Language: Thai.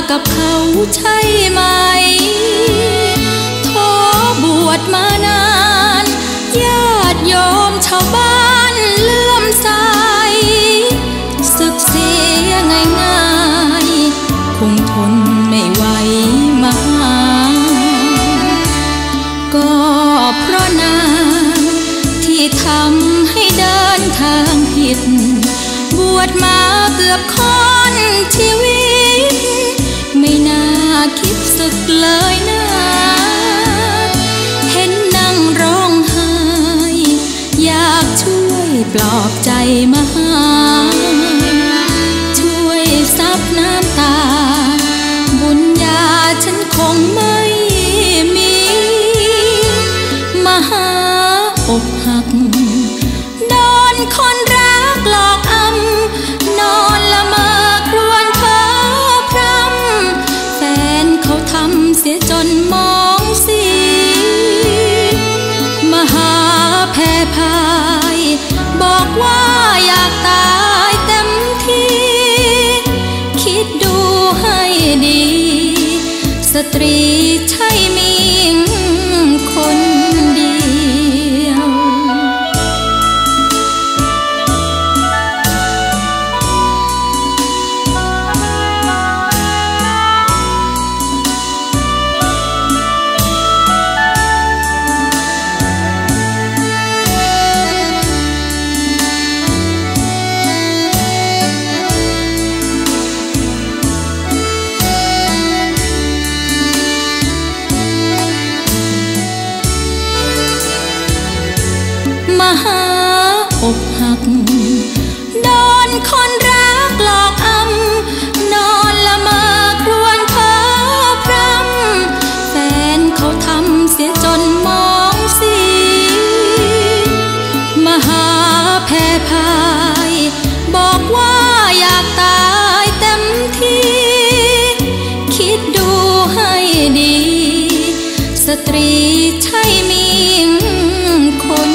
กับเขาใช่ไหมโทบวชมานานญาติโยมชาวบ้านเลื่อมใสศึกเสียง่ายๆคงทนไม่ไหวมา ก็เพราะนางที่ทำให้เดินทางผิด บวชมาเกือบค่อนชีวิต ไม่น่าคิดสึกเลยนะเห็นนั่งร้องไห้อยากช่วยปลอบใจมาหาช่วยซับน้ำตา บุญญาฉันคงไม่มีมาหาอกหักโดนคนรั เสียจนมองสีมหาแพ่พาย บอกว่าอยากตายเต็มที่ คิดดูให้ดี สตรีใช่มิ มาหาอกหัก โดนคนรักหลอกอำนอนละมาครวญขอพรำแฟนเขาทำเสียจนมองสีมาหาแพ่พายบอกว่าอยากตายเต็มที่ คิดดูให้ดี สตรีใช่มีคน